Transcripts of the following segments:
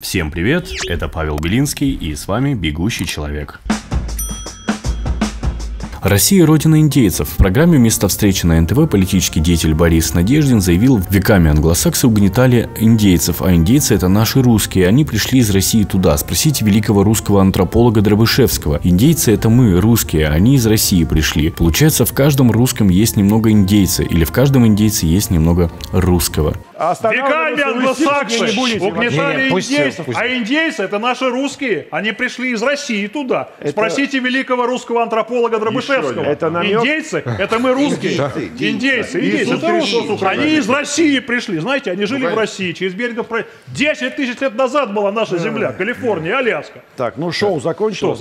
Всем привет, это Павел Белинский и с вами «Бегущий человек». Россия – родина индейцев. В программе «Место встречи» на НТВ политический деятель Борис Надеждин заявил, веками англосаксы угнетали индейцев, а индейцы – это наши русские. Они пришли из России туда. Спросите великого русского антрополога Дробышевского. Индейцы – это мы, русские, они из России пришли. Получается, в каждом русском есть немного индейца, или в каждом индейце есть немного русского. А Веками англосаксы угнетали индейцев, пусть. а индейцы это наши русские, они пришли из России туда. Это... Спросите великого русского антрополога Дробышевского. Это намек... Индейцы, это мы русские. Индейцы, индейцы, это русские. Они из России пришли, знаете, они жили в России, через берегов 10 тысяч лет назад была наша земля, Калифорния, Аляска. Так, ну шоу закончилось.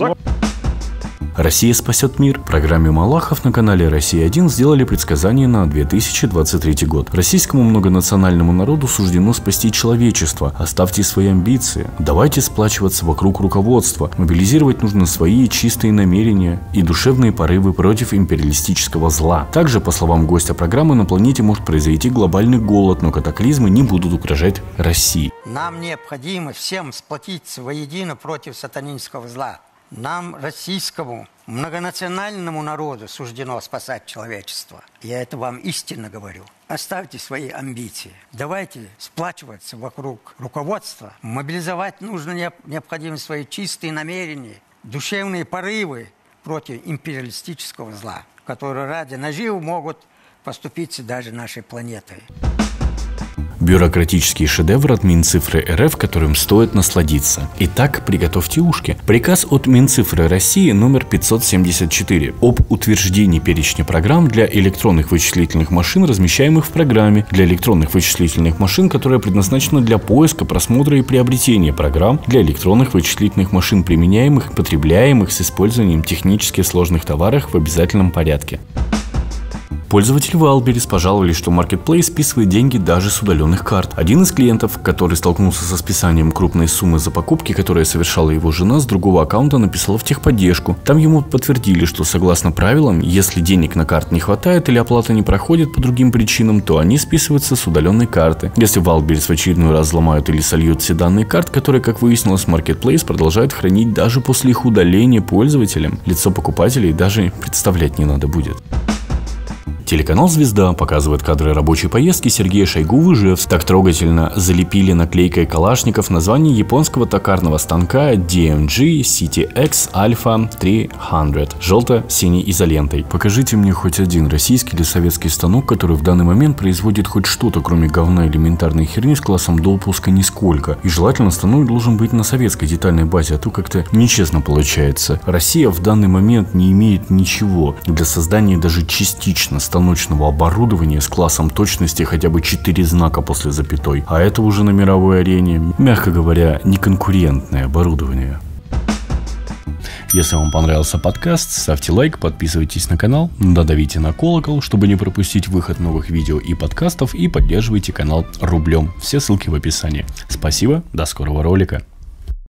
Россия спасет мир. В программе Малахов на канале «Россия-1» сделали предсказание на 2023 год. Российскому многонациональному народу суждено спасти человечество. Оставьте свои амбиции. Давайте сплачиваться вокруг руководства. Мобилизировать нужно свои чистые намерения и душевные порывы против империалистического зла. Также, по словам гостя программы, на планете может произойти глобальный голод, но катаклизмы не будут угрожать России. Нам необходимо всем сплотиться воедино против сатанинского зла. Нам, российскому многонациональному народу, суждено спасать человечество. Я это вам истинно говорю. Оставьте свои амбиции. Давайте сплачиваться вокруг руководства. Мобилизовать нужно необходимые свои чистые намерения, душевные порывы против империалистического зла, которые ради наживы могут поступиться даже нашей планетой. Бюрократический шедевр от Минцифры РФ, которым стоит насладиться. Итак, приготовьте ушки. Приказ от Минцифры России номер 574 об утверждении перечня программ для электронных вычислительных машин, размещаемых в программе, для электронных вычислительных машин, которая предназначена для поиска, просмотра и приобретения программ для электронных вычислительных машин, применяемых, потребляемых с использованием технически сложных товаров в обязательном порядке. Пользователи Wildberries пожаловались, что Marketplace списывает деньги даже с удаленных карт. Один из клиентов, который столкнулся со списанием крупной суммы за покупки, которые совершала его жена, с другого аккаунта написал в техподдержку. Там ему подтвердили, что согласно правилам, если денег на карт не хватает или оплата не проходит по другим причинам, то они списываются с удаленной карты. Если Wildberries в очередной раз взломают или сольют все данные карт, которые, как выяснилось, Marketplace продолжает хранить даже после их удаления пользователям, лицо покупателей даже представлять не надо будет. Телеканал «Звезда» показывает кадры рабочей поездки Сергея Шойгу в Ижевск. Так трогательно залепили наклейкой калашников название японского токарного станка DMG CTX Alpha 300 желто-синей изолентой. Покажите мне хоть один российский или советский станок, который в данный момент производит хоть что-то, кроме говна элементарной херни с классом допуска нисколько. И желательно станок должен быть на советской детальной базе, а то как-то нечестно получается. Россия в данный момент не имеет ничего для создания даже частично станка станочного оборудования с классом точности хотя бы 4 знака после запятой. А это уже на мировой арене, мягко говоря, неконкурентное оборудование. Если вам понравился подкаст, ставьте лайк, подписывайтесь на канал, додавите на колокол, чтобы не пропустить выход новых видео и подкастов и поддерживайте канал рублем. Все ссылки в описании. Спасибо, до скорого ролика.